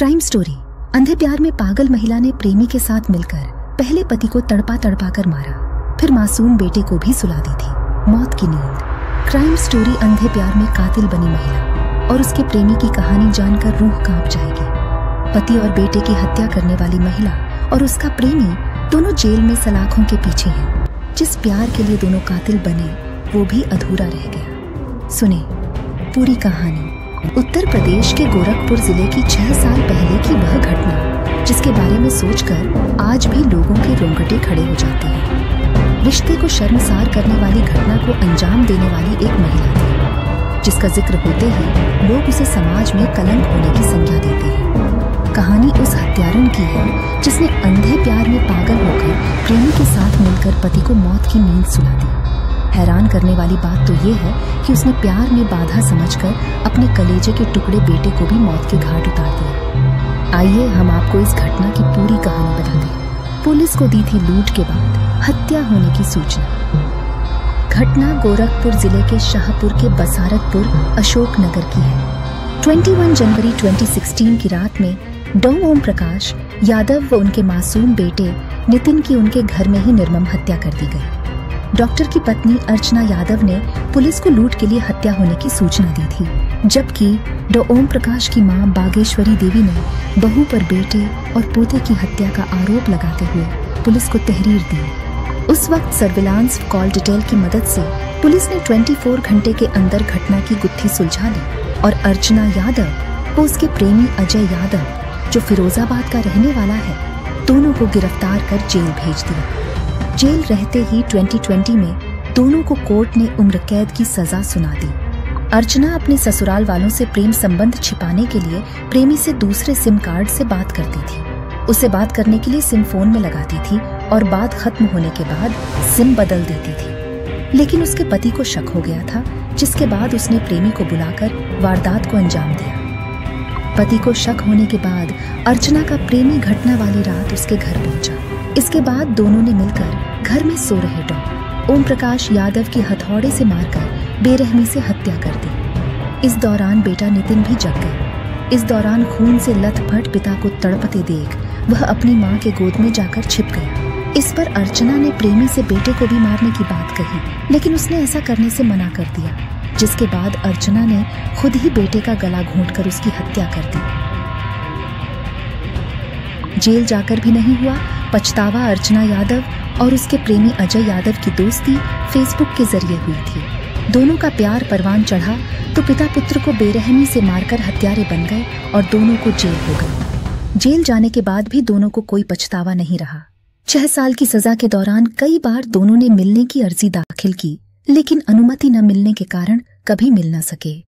Crime story. अंधे प्यार में पागल महिला ने प्रेमी के साथ मिलकर पहले पति को तड़पा तड़पा कर मारा। फिर मासूम बेटे को भी सुला दी थी। मौत की नींद। क्राइम स्टोरी अंधे प्यार में कातिल बनी महिला और उसके प्रेमी की कहानी जानकर रूह काँप जाएगी। पति और बेटे की हत्या करने वाली महिला और उसका प्रेमी दोनों जेल में सलाखों के पीछे हैं। जिस प्यार के लिए दोनों कातिल बने, वो भी अधूरा रह गया। सुने पूरी कहानी। उत्तर प्रदेश के गोरखपुर ज़िले की छह साल पहले की वह घटना, जिसके बारे में सोचकर आज भी लोगों के रोंगटे खड़े हो जाते हैं। रिश्ते को शर्मसार करने वाली घटना को अंजाम देने वाली एक महिला थी, जिसका ज़िक्र होते ही लोग उसे समाज में कलंक होने की संज्ञा देते हैं। कहानी उस हत्यारण की है, जिसने अंधे प्यार में पागल होकर प्रेमी के साथ मिलकर पति को मौत की नींद सुला दी। हैरान करने वाली बात तो ये है कि उसने प्यार में बाधा समझकर अपने कलेजे के टुकड़े बेटे को भी मौत के घाट उतार दिया आइए हम आपको इस घटना की पूरी कहानी बता दें। पुलिस को दी थी लूट के बाद हत्या होने की सूचना। घटना गोरखपुर ज़िले के शाहपुर के बसारतपुर अशोक नगर की है। 21 जनवरी 2016 की रात में डो ओम प्रकाश, यादव व उनके मासूम बेटे नितिन की उनके घर में ही निर्मम हत्या कर दी गई। डॉक्टर की पत्नी अर्चना यादव ने पुलिस को लूट के लिए हत्या होने की सूचना दी थी, जबकि डॉ. ओम प्रकाश की माँ बागेश्वरी देवी ने बहू पर बेटे और पोते की हत्या का आरोप लगाते हुए पुलिस को तहरीर दी। उस वक्त सर्विलांस कॉल डिटेल की मदद से पुलिस ने 24 घंटे के अंदर घटना की गुत्थी सुलझा ली और अर्चना यादव और उसके प्रेमी अजय यादव, जो फिरोजाबाद का रहने वाला है, दोनों को गिरफ़्तार कर जेल भेज दिया। जेल रहते ही 2020 में दोनों को कोर्ट ने उम्र कैद की सजा सुना दी। अर्चना अपने ससुराल वालों से प्रेम संबंध छिपाने के लिए प्रेमी से दूसरे सिम कार्ड से बात करती थी। उसे बात करने के लिए सिम फ़ोन में लगाती थी और बात खत्म होने के बाद सिम बदल देती थी। लेकिन उसके पति को शक हो गया था, जिसके बाद उसने प्रेमी को बुलाकर वारदात को अंजाम दिया। पति को शक होने के बाद अर्चना का प्रेमी घटना वाली रात उसके घर पहुँचा। इसके बाद दोनों ने मिलकर घर में सो रहे डॉ। ओम प्रकाश यादव की हथौड़े से मारकर बेरहमी से हत्या कर दी। इस दौरान बेटा नितिन भी जग गया। इस दौरान खून से लथपथ पिता को तड़पते देख वह अपनी माँ के गोद में जाकर छिप गया। इस पर अर्चना ने प्रेमी से बेटे को भी मारने की बात कही, लेकिन उसने ऐसा करने से मना कर दिया, जिसके बाद अर्चना ने खुद ही बेटे का गला घोंटकर उसकी हत्या कर दी। जेल जाकर भी नहीं हुआ, पछतावा अर्चना यादव और उसके प्रेमी अजय यादव की दोस्ती फेसबुक के ज़रिए हुई थी। दोनों का प्यार परवान चढ़ा तो पिता पुत्र को बेरहमी से मारकर हत्यारे बन गए और दोनों को जेल हो गए। जेल जाने के बाद भी दोनों को कोई पछतावा नहीं रहा। छह साल की सजा के दौरान कई बार दोनों ने मिलने की अर्जी दाखिल की, लेकिन अनुमति न मिलने के कारण कभी मिल न सके।